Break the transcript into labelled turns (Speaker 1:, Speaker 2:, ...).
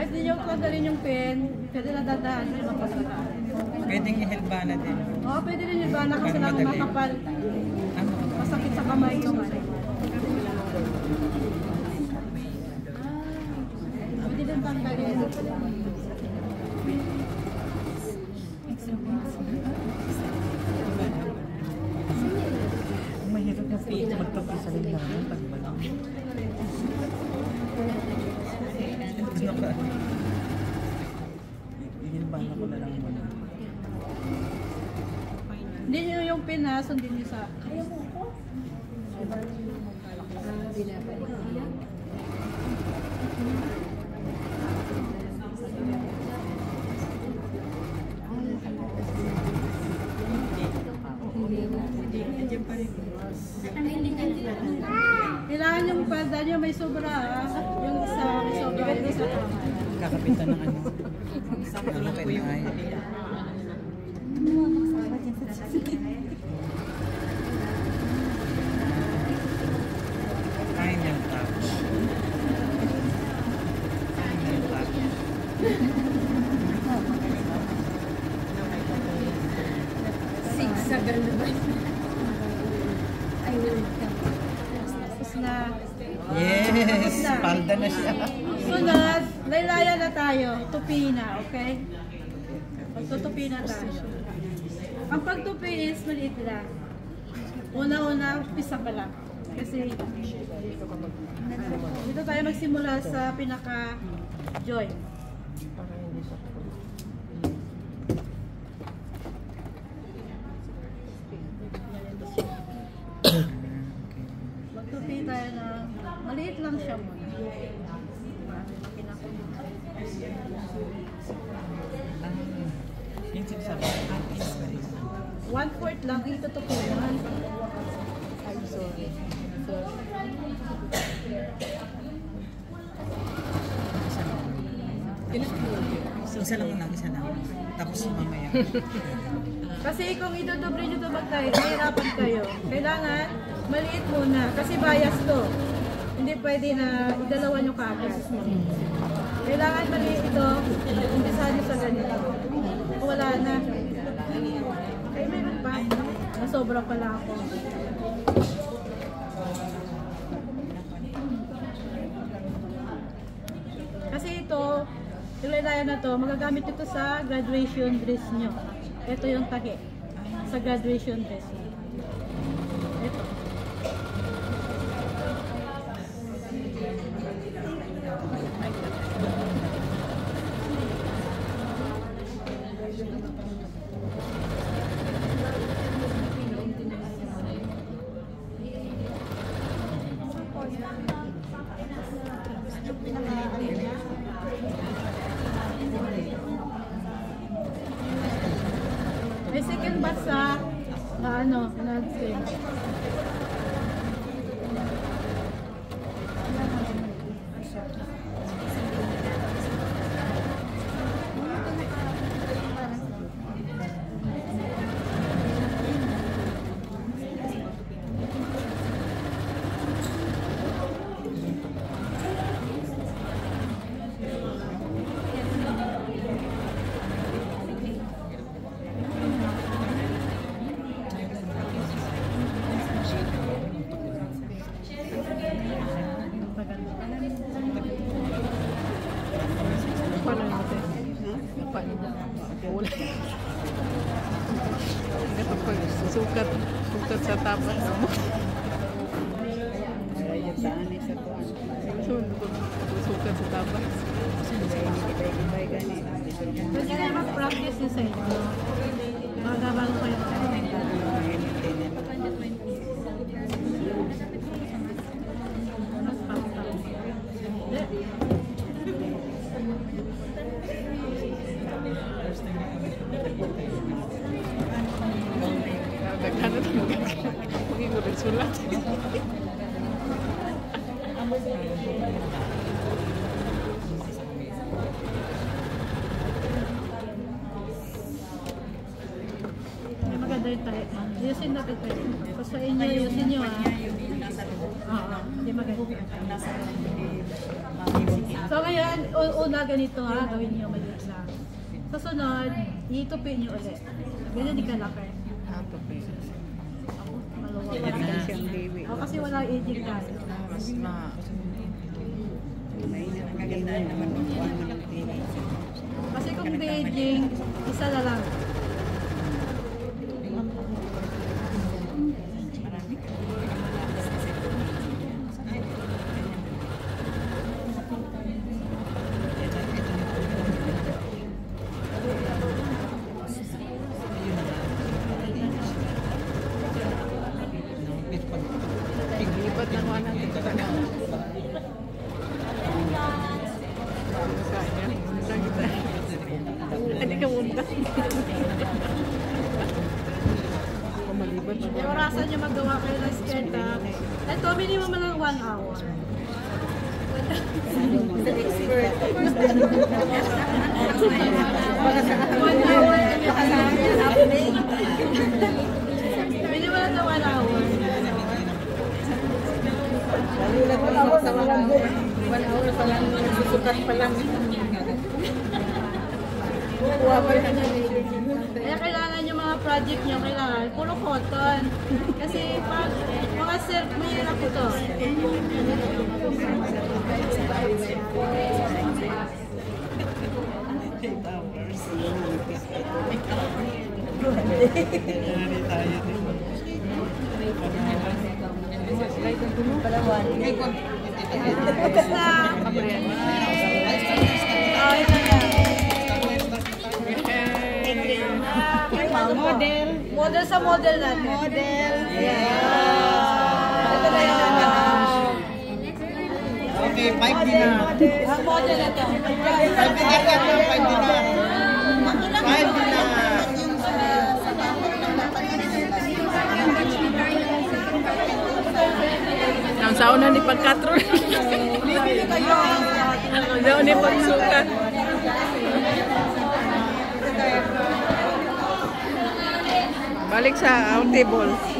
Speaker 1: Kahit hindi nyo tanggalin yung pen, pwede na dadaan, may mapasaraan.
Speaker 2: Pwedeng ihilbana din.
Speaker 1: Oo, pwede rin yung bana kasi lang
Speaker 2: madali.
Speaker 1: makapal.
Speaker 2: Ano?
Speaker 1: Masakit sa kamay yung ano. Pwede din tanggalin.
Speaker 3: Mahirap na po magtapi sa lilangan pag malang. Ihilbana ko na lang muna.
Speaker 1: Hindi nyo yung pen ha, sundin nyo sa... Kailangan yung palda nyo may sobra ha. Yung isa may sobra. Yung isa
Speaker 2: Kakapitan ng ano. Ano kayo na ay?
Speaker 1: Na.
Speaker 2: Yes! Palda na siya.
Speaker 1: Sunod, laylaya na tayo. Tupi na, okay? Pagtutupi na tayo. Ang pagtupi is maliit lang. Una-una, pisa pa lang. Kasi dito tayo magsimula sa pinaka-joint.
Speaker 3: Para hindi sa
Speaker 1: Magtupi tayo na maliit lang siya muna.
Speaker 2: Yung sinasabi na rin.
Speaker 1: One fourth lang, itutupi naman.
Speaker 3: I'm sorry.
Speaker 2: Isa lang lang, isa lang. Tapos mamaya.
Speaker 1: Kasi kung idodoble nyo ito tayo, mahirapan kayo. Kailangan maliit muna kasi bias to. Hindi pwede na idalawa nyo kaagad. Kailangan maliit ito, umpisahan nyo sa ganito. Wala na. Ay, meron pa. Nasobra pala ako. Kasi ito, yung na to, magagamit ito sa graduation dress nyo. Ito yung tahi. Sa graduation dress nyo. Ito. May second batch sa na ano, na
Speaker 3: Pa yung sukat. Sukat sa tapat mo. Sukat sa tapat.
Speaker 1: Pwede kayo mag-practice yun sa inyo. Magabago kayo.
Speaker 3: Daghan na tanggal. Maging ulit sulat.
Speaker 1: Maganda yung tahi. Yusin dapat. Tapos sa inyo, yusin nyo ah. Hindi maganda. So ngayon, una ganito ha, gawin niyo maliit lang. Sa sunod, itupin niyo ulit. Ganyan di
Speaker 3: pa yun.
Speaker 1: Maluwag.
Speaker 3: Yan siyang baby.
Speaker 1: O, kasi wala aging tayo.
Speaker 3: Mas na.
Speaker 1: Kasi kung Beijing, isa na lang.
Speaker 3: Lipat na ko anang ito ka na. Kaya, unta kita. Hindi ka unta. Ako malibat na
Speaker 1: Yung orasan nyo magawa kayo ng ha. Ito, minimum lang 1 hour. One hour. Minimum lang na 1 hour. Kaya kailangan yung mga project nyo, kailangan puro cotton. Kasi pag mga silk, mahirap po to. Tapos na. Model. Model sa model natin. Model. Yeah. Ito na yung
Speaker 2: Okay, 5 dinar.
Speaker 1: Ang model na to.
Speaker 2: 5 dinar ka pa, 5 dinar. 5 dinar.
Speaker 3: Ang sauna ni pagkatro.
Speaker 1: Bibili kayo.
Speaker 3: Ang sauna ni pagsukat. Balik sa our table.